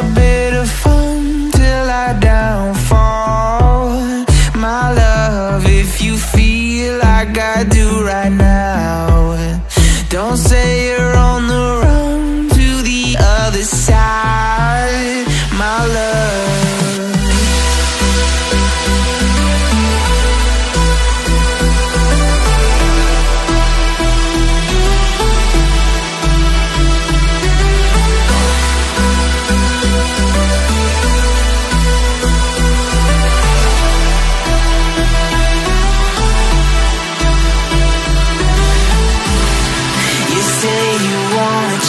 a bit of fun till I downfall. My love, if you feel like I do right now Don't say you're on the run to the other side.